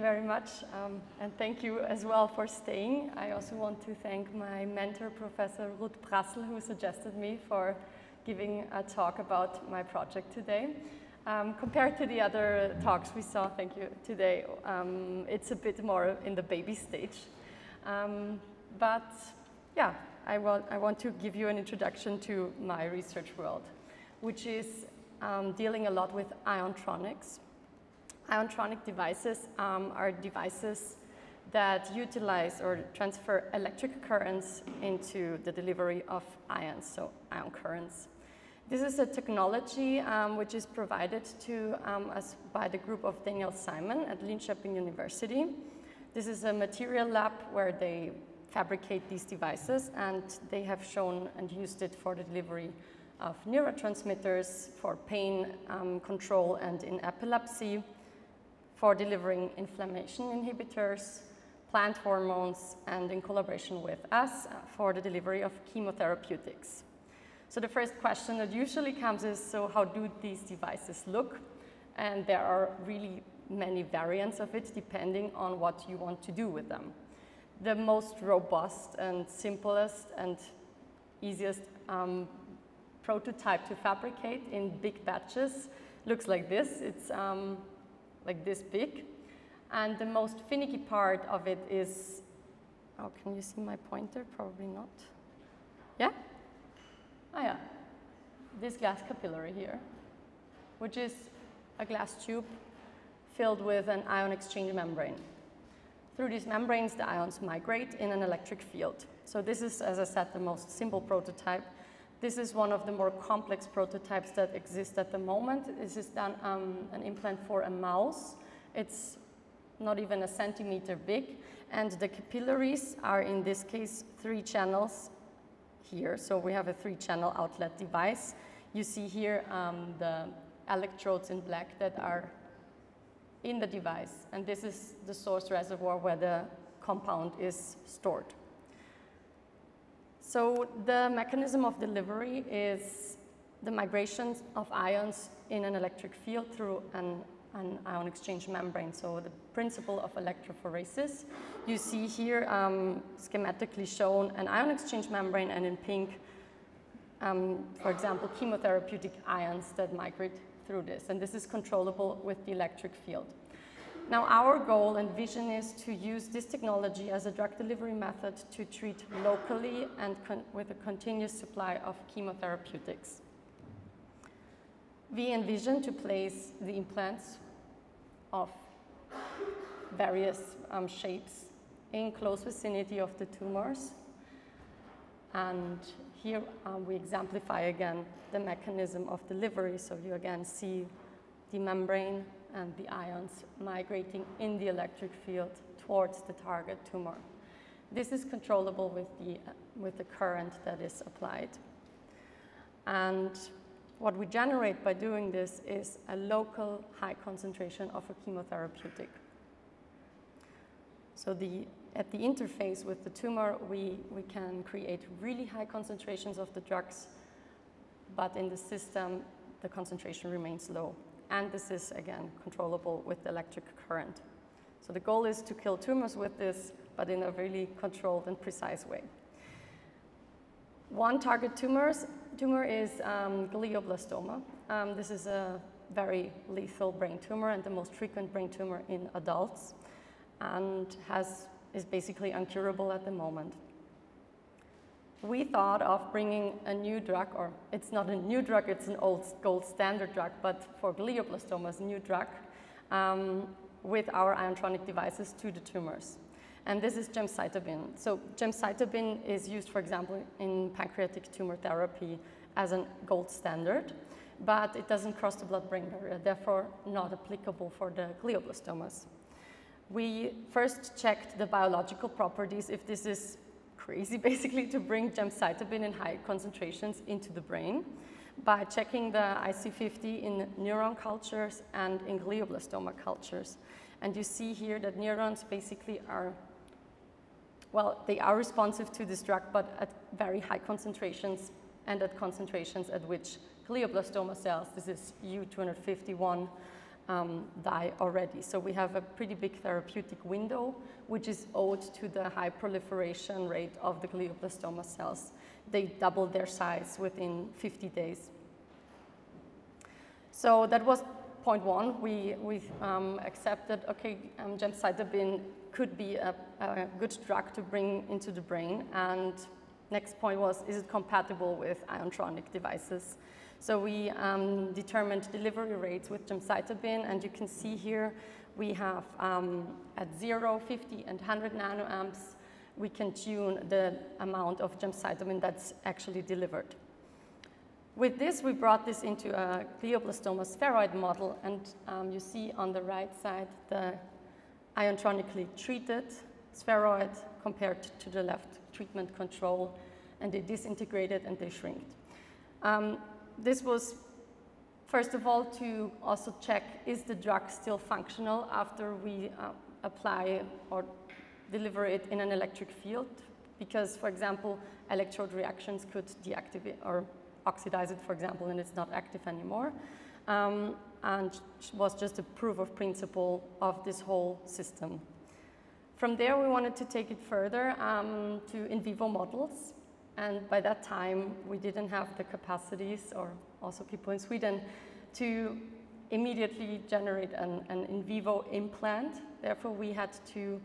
Very much, um, and thank you as well for staying. I also want to thank my mentor, Professor Ruth Brassel, who suggested me for giving a talk about my project today. Um, compared to the other talks we saw, thank you, today, um, it's a bit more in the baby stage. Um, but yeah, I want, I want to give you an introduction to my research world, which is um, dealing a lot with iontronics. Iontronic devices um, are devices that utilize or transfer electric currents into the delivery of ions, so ion currents. This is a technology um, which is provided to um, us by the group of Daniel Simon at Linköping University. This is a material lab where they fabricate these devices and they have shown and used it for the delivery of neurotransmitters, for pain um, control and in epilepsy, for delivering inflammation inhibitors, plant hormones, and in collaboration with us for the delivery of chemotherapeutics. So the first question that usually comes is, so how do these devices look? And there are really many variants of it depending on what you want to do with them. The most robust and simplest and easiest um, prototype to fabricate in big batches looks like this. It's um, like this big. And the most finicky part of it is, oh, can you see my pointer? Probably not. Yeah? Ah yeah, this glass capillary here, which is a glass tube filled with an ion exchange membrane. Through these membranes, the ions migrate in an electric field. So this is, as I said, the most simple prototype. This is one of the more complex prototypes that exist at the moment. This is done um, an implant for a mouse. It's not even a centimeter big. And the capillaries are, in this case, three channels here. So we have a three-channel outlet device. You see here um, the electrodes in black that are in the device. And this is the source reservoir where the compound is stored. So the mechanism of delivery is the migration of ions in an electric field through an an ion exchange membrane, so the principle of electrophoresis. You see here um, schematically shown an ion exchange membrane and in pink, um, for example, chemotherapeutic ions that migrate through this. And this is controllable with the electric field. Now our goal and vision is to use this technology as a drug delivery method to treat locally and with a continuous supply of chemotherapeutics. We envision to place the implants of various um, shapes in close vicinity of the tumors. And here um, we exemplify again the mechanism of delivery. So you again see the membrane and the ions migrating in the electric field towards the target tumor. This is controllable with the, uh, with the current that is applied. And what we generate by doing this is a local high concentration of a chemotherapeutic. So the, at the interface with the tumor, we, we can create really high concentrations of the drugs, but in the system, the concentration remains low. And this is, again, controllable with electric current. So the goal is to kill tumors with this, but in a really controlled and precise way. One target tumors, tumor is um, glioblastoma. Um, this is a very lethal brain tumor and the most frequent brain tumor in adults and has, is basically incurable at the moment. We thought of bringing a new drug, or it's not a new drug, it's an old gold standard drug, but for glioblastomas, a new drug, um, with our iontronic devices to the tumors and this is gemcitabine. So gemcitabine is used, for example, in pancreatic tumor therapy as a gold standard, but it doesn't cross the blood-brain barrier, therefore not applicable for the glioblastomas. We first checked the biological properties, if this is crazy basically to bring gemcitabine in high concentrations into the brain by checking the IC50 in neuron cultures and in glioblastoma cultures. And you see here that neurons basically are well, they are responsive to this drug, but at very high concentrations and at concentrations at which glioblastoma cells, this is U251, um, die already. So we have a pretty big therapeutic window, which is owed to the high proliferation rate of the glioblastoma cells. They double their size within 50 days. So that was point one. We, we um, accepted, okay, um, gemcitabine could be a, a good drug to bring into the brain. And next point was, is it compatible with iontronic devices? So we um, determined delivery rates with gemcitabine, and you can see here we have um, at 0, 50, and 100 nanoamps, we can tune the amount of gemcitabine that's actually delivered. With this, we brought this into a glioblastoma spheroid model, and um, you see on the right side the iontronically treated spheroid compared to the left treatment control, and they disintegrated and they shrinked. Um, this was, first of all, to also check is the drug still functional after we uh, apply or deliver it in an electric field? Because, for example, electrode reactions could deactivate or oxidize it, for example, and it's not active anymore. Um, and was just a proof of principle of this whole system. From there, we wanted to take it further um, to in vivo models. And by that time, we didn't have the capacities, or also people in Sweden, to immediately generate an, an in vivo implant. Therefore, we had to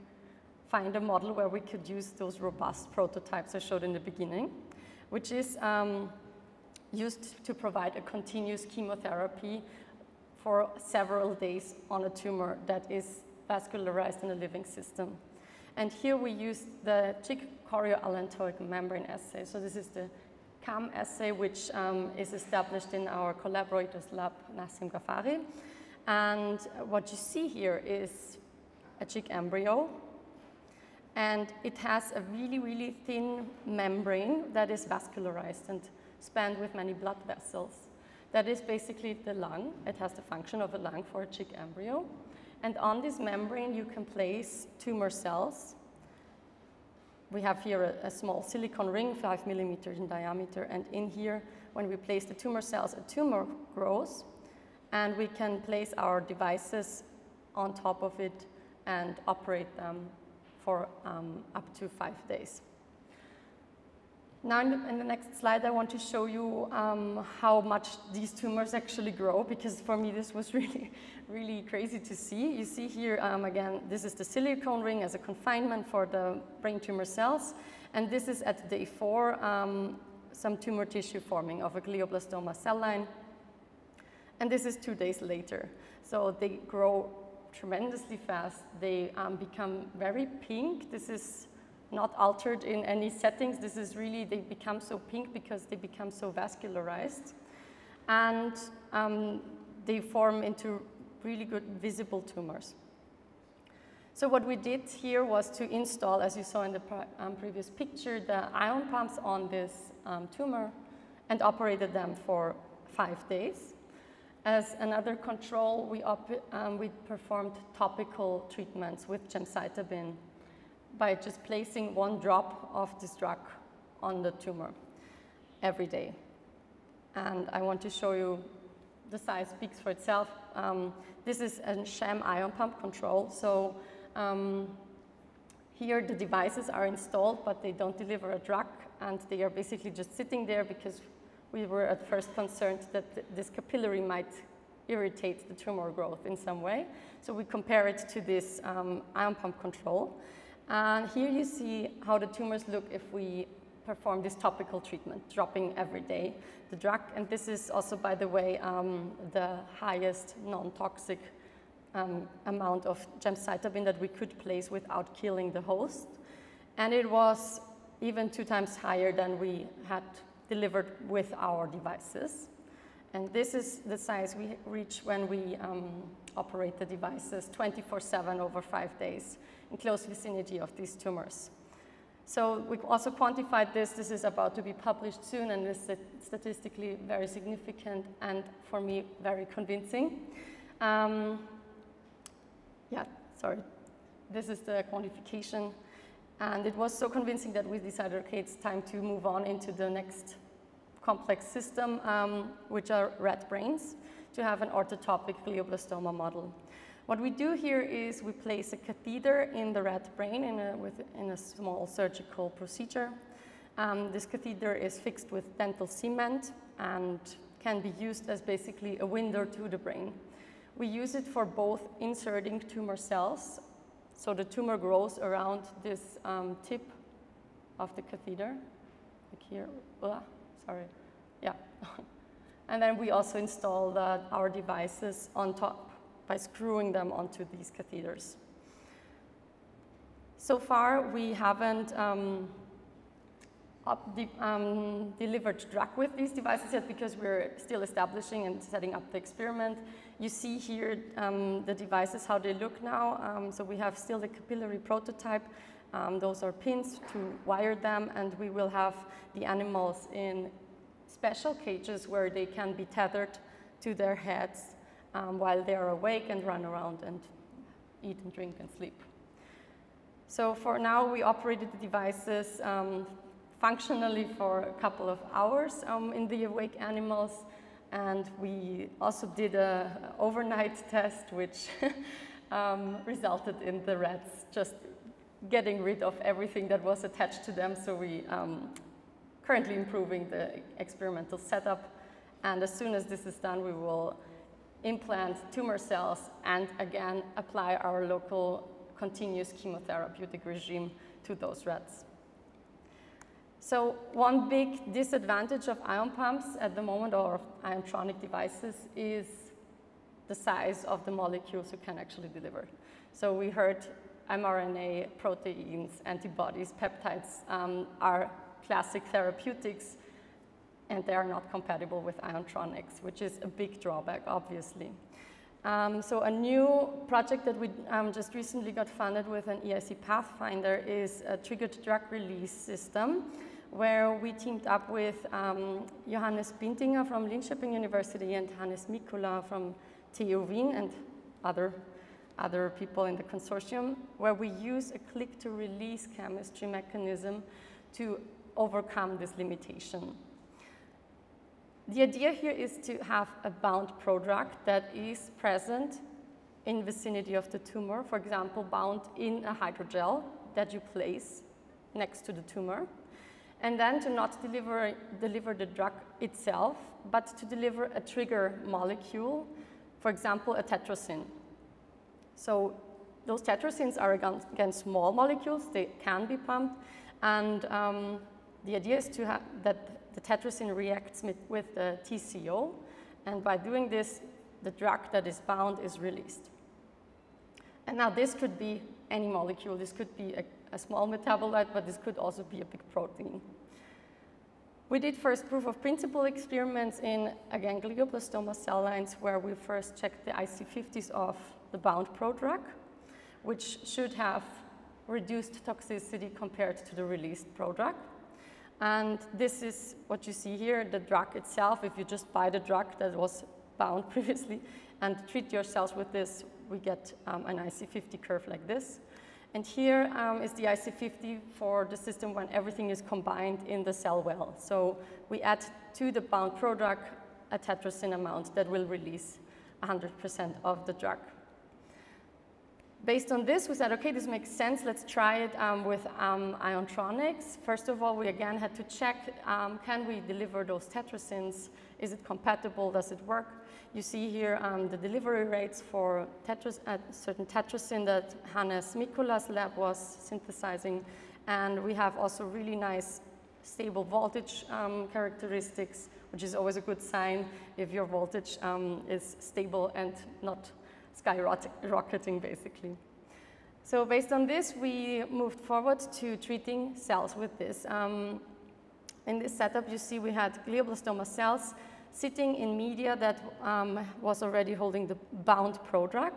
find a model where we could use those robust prototypes I showed in the beginning, which is um, used to provide a continuous chemotherapy for several days on a tumor that is vascularized in a living system. And here we use the chick chorioallantoic membrane assay. So this is the CAM assay, which um, is established in our collaborators lab, Nassim Ghaffari. And what you see here is a chick embryo. And it has a really, really thin membrane that is vascularized and spanned with many blood vessels. That is basically the lung. It has the function of a lung for a chick embryo. And on this membrane, you can place tumor cells we have here a, a, small silicon ring, five millimeters in diameter, and in here, when we place the tumor cells, a tumor grows, and we can place our devices on top of it and operate them for um, up to five days. Now in the, in the, next slide, I want to show you um, how much these tumors actually grow, because for me this was really, really crazy to see. You see here, um, again, this is the silicone ring as a confinement for the brain tumor cells, and this is at day four, um, some tumor tissue forming of a glioblastoma cell line, and this is two days later. So they grow tremendously fast. They um, become very pink. This is not altered in any settings. This is really, they become so pink because they become so vascularized. And um, they form into really good visible tumors. So what we did here was to install, as you saw in the um, previous picture, the ion pumps on this um, tumor and operated them for five days. As another control, we, um, we performed topical treatments with gemcitabine by just placing one drop of this drug on the tumor every day. And I want to show you the size speaks for itself. Um, this is a sham ion pump control. So um, here the devices are installed, but they don't deliver a drug, and they are basically just sitting there because we were at first concerned that th this capillary might irritate the tumor growth in some way. So we compare it to this um, ion pump control. And here you see how the tumors look if we perform this topical treatment, dropping every day the drug. And this is also, by the way, um, the highest non-toxic um, amount of gemcitabine that we could place without killing the host. And it was even two times higher than we had delivered with our devices. And this is the size we reach when we um, operate the devices 24-7 over five days in close vicinity of these tumors. So we also quantified this. This is about to be published soon, and is statistically very significant and, for me, very convincing. Um, yeah, sorry. This is the quantification. And it was so convincing that we decided, okay, it's time to move on into the next complex system, um, which are rat brains. to have an orthotopic glioblastoma model. What we do here is we place a catheter in the rat brain in a, with, in a small surgical procedure. Um, this catheter is fixed with dental cement and can be used as basically a window to the brain. We use it for both inserting tumor cells, so the tumor grows around this um, tip of the catheter, like here, sorry, yeah. and then we also install the, our devices on top by screwing them onto these catheters. So far, we haven't um, um, delivered drug with these devices yet because we're still establishing and setting up the experiment. You see here um, the devices, how they look now. Um, so we have still the capillary prototype. Um, those are pins to wire them, and we will have the animals in special cages where they can be tethered to their heads um, while they are awake and run around and eat and drink and sleep. So for now, we operated the devices um, functionally for a couple of hours um, in the awake animals. And we also did an overnight test, which um, resulted in the rats just getting rid of everything that was attached to them. So we um, currently improving the experimental setup. And as soon as this is done, we will implant tumor cells and again apply our local continuous chemotherapeutic regime to those rats. So one big disadvantage of ion pumps at the moment or iontronic devices is the size of the molecules you can actually deliver. So we heard mRNA, proteins, antibodies, peptides um, are classic therapeutics and they are not compatible with iontronics, which is a big drawback, obviously. Um, so a new project that we um, just recently got funded with an EIC Pathfinder is a triggered drug release system, where we teamed up with um, Johannes Bintinger from Linköping University and Hannes Mikula from TU Wien and other, other people in the consortium, where we use a click-to-release chemistry mechanism to overcome this limitation. The idea here is to have a bound prodrug that is present in vicinity of the tumor, for example, bound in a hydrogel that you place next to the tumor, and then to not deliver, deliver the drug itself, but to deliver a trigger molecule, for example, a tetrazine. So those tetrazines are again, again small molecules, they can be pumped, and um, the idea is to have that the tetrazine reacts with the TCO, and by doing this, the drug that is bound is released. And now this could be any molecule. This could be a, a small metabolite, but this could also be a big protein. We did first proof of principle experiments in, again, glioblastoma cell lines where we first checked the IC50s of the bound prodrug, which should have reduced toxicity compared to the released prodrug. And this is what you see here, the drug itself. If you just buy the drug that was bound previously and treat your cells with this, we get um, an IC50 curve like this. And here um, is the IC50 for the system when everything is combined in the cell well. So we add to the bound prodrug a tetrazine amount that will release 100% of the drug based on this, we said, okay, this makes sense. Let's try it um, with um, iontronics. First of all, we again had to check, um, can we deliver those tetrazines? Is it compatible? Does it work? You see here um, the delivery rates for tetras uh, certain tetrazine that Hannes Mikula's lab was synthesizing. And we have also really nice stable voltage um, characteristics, which is always a good sign if your voltage um, is stable and not skyrocketing basically. So based on this, we moved forward to treating cells with this. Um, in this setup, you see we had glioblastoma cells sitting in media that um, was already holding the bound prodrug.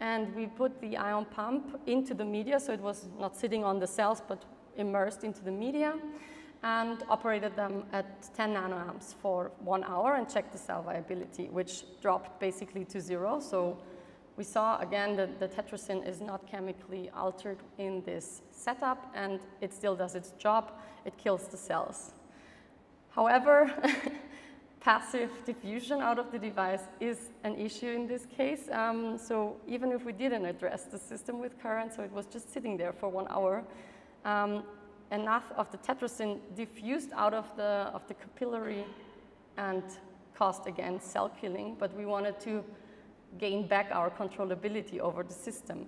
And we put the ion pump into the media, so it was not sitting on the cells, but immersed into the media, and operated them at 10 nanoamps for one hour and checked the cell viability, which dropped basically to zero. So we saw again that the tetrazine is not chemically altered in this setup and it still does its job. It kills the cells. However, passive diffusion out of the device is an issue in this case. Um, so even if we didn't address the system with current, so it was just sitting there for one hour, um, enough of the tetrazine diffused out of the, of the capillary and caused again cell killing, but we wanted to gain back our controllability over the system.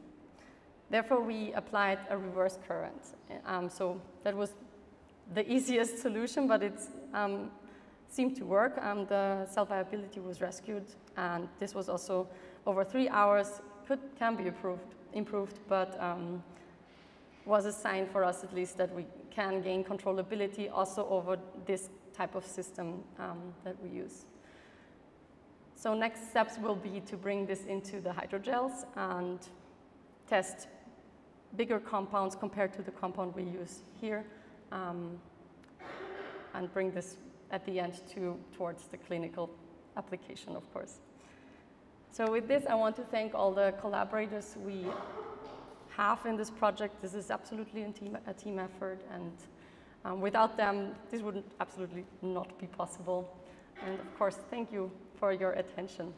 Therefore, we applied a reverse current. Um, so that was the easiest solution, but it um, seemed to work. Um, the cell viability was rescued, and this was also over three hours, could, can be improved, improved but um, was a sign for us at least that we can gain controllability also over this type of system um, that we use. So next steps will be to bring this into the hydrogels and test bigger compounds compared to the compound we use here um, and bring this at the end to, towards the clinical application, of course. So with this, I want to thank all the collaborators we have in this project. This is absolutely a team, a team effort, and um, without them, this would absolutely not be possible. And of course, thank you for your attention.